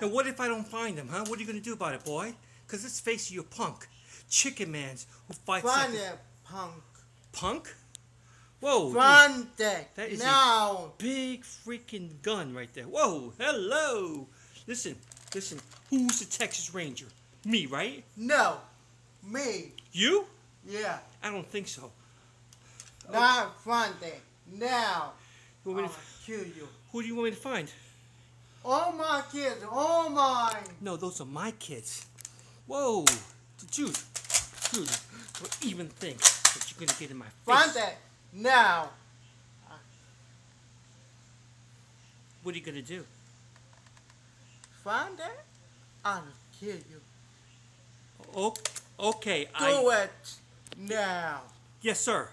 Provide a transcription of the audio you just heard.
And what if I don't find him, huh? What are you gonna do about it, boy? Cause let's face it, you're punk. Chicken Man's who fights Find like punk. punk. Whoa, Find that. That is a- now. big freaking gun right there. Whoa, hello. Listen, listen. Who's the Texas Ranger? Me, right? No. Me. You? Yeah. I don't think so. Now find that. Now. You want me I'll to- kill you. who do you want me to find? All my kids, oh, all mine. No, those are my kids. Whoa, dude, dude, don't even think that you're gonna get in my face. Find that. Now. What are you gonna do? Find that. I'll kill you. Oh, okay, Do I. it now. Yes, sir.